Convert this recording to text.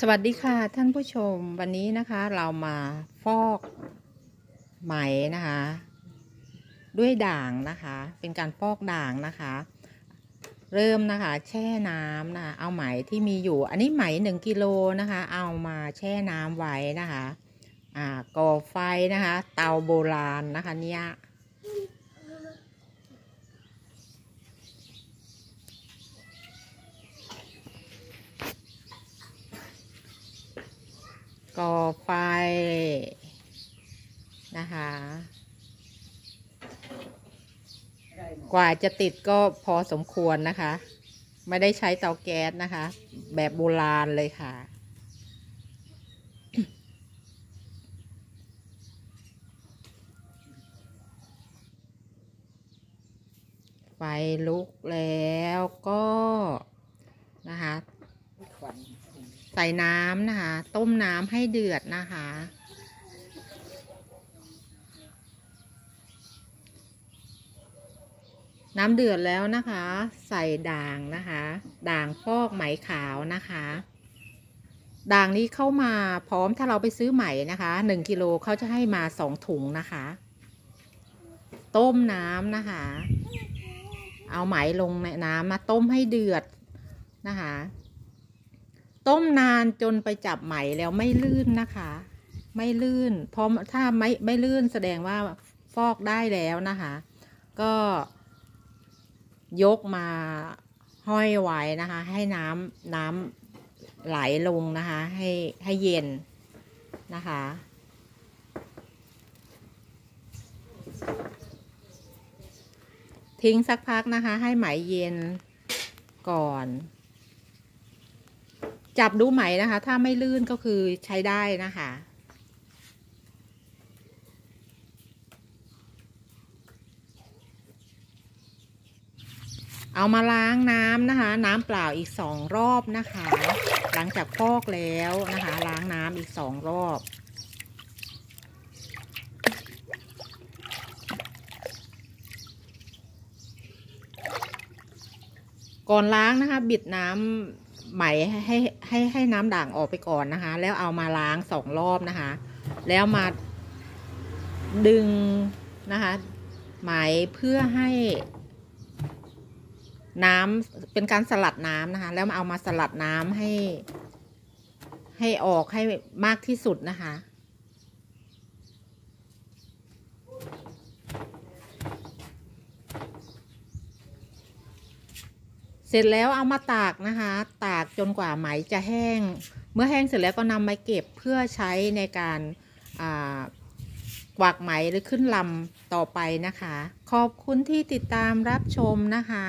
สวัสดีค่ะท่านผู้ชมวันนี้นะคะเรามาฟอกไหมนะคะ ด้วยด่างนะคะ เป็นการฟอกด่างนะคะ เริ่มนะคะแช่น้ำนะคะเอาไหมที่มีอยู่ อันนี้ไหมหนึ่งกิโลนะคะ เอามาแช่น้ำไว้นะคะอ่าก่อไฟนะคะ เตาโบราณนะคะเนี่ย ก่อไฟนะคะ กว่าจะติดก็พอสมควรนะคะ ไม่ได้ใช้เตาแก๊สนะคะ แบบโบราณเลยค่ะไฟลุกแล้วก็นะคะ ใส่น้ำนะคะ ต้มน้ำให้เดือดนะคะ น้ำเดือดแล้วนะคะ ใส่ด่างนะคะ ด่างฟอกไหมขาวนะคะด่างนี้เข้ามาพร้อมถ้าเราไปซื้อไหมนะคะหนึ่งกิโลเขาจะให้มาสองถุงนะคะ ต้มน้ำนะคะ เอาไหมลงในน้ำมาต้มให้เดือดนะคะ ต้มนานจนไปจับไหมแล้วไม่ลื่นนะคะ ไม่ลื่นเพราะถ้าไม่ไม่ลื่นแสดงว่าฟอกได้แล้วนะคะ ก็ยกมาห้อยไว้นะคะ ให้น้ำน้ำไหลลงนะคะ ให้ให้เย็นนะคะ ทิ้งสักพักนะคะ ให้ไหมเย็นก่อน จับดูไหมนะคะ ถ้าไม่ลื่นก็คือใช้ได้นะคะเอามาล้างน้ำนะคะ น้ำเปล่าอีกสองรอบนะคะ หลังจากฟอกแล้วนะคะ ล้างน้ำอีกสองรอบ ก่อนล้างนะคะ บิดน้ำ ไหมให้ให้ให้น้ำด่างออกไปก่อนนะคะ แล้วเอามาล้างสองรอบนะคะ แล้วมาดึงนะคะไหมเพื่อให้น้ำเป็นการสลัดน้ำนะคะ แล้วเอามาสลัดน้ำให้ ให้ออกให้มากที่สุดนะคะ เสร็จแล้วเอามาตากนะคะ ตากจนกว่าไหมจะแห้ง เมื่อแห้งเสร็จแล้วก็นำมาเก็บเพื่อใช้ในการกวักไหมหรือขึ้นลำต่อไปนะคะ ขอบคุณที่ติดตามรับชมนะคะ